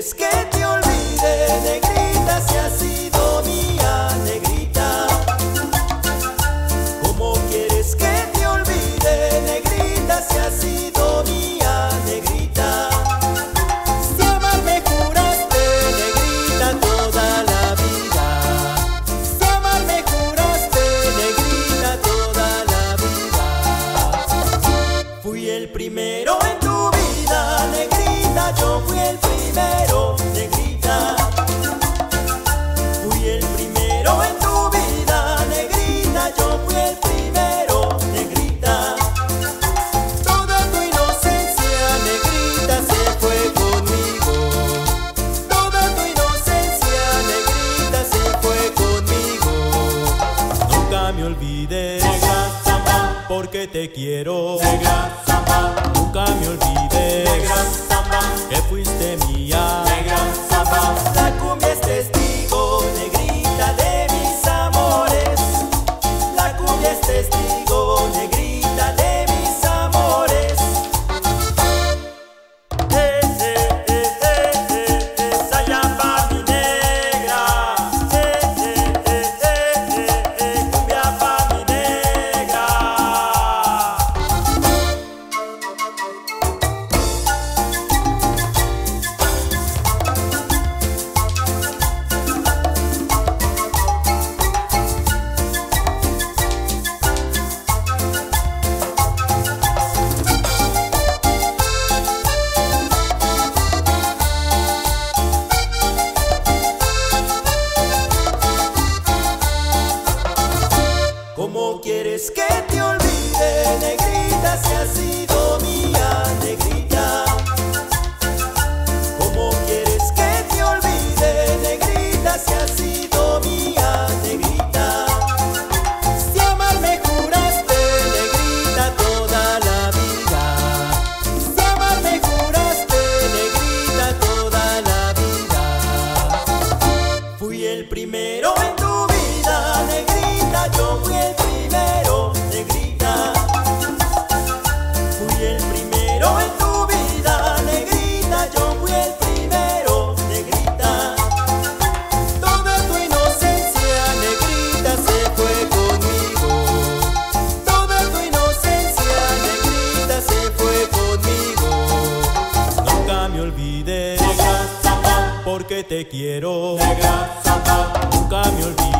It's getting. porque te quiero. escape te quiero. Negra Santa, nunca me olvides.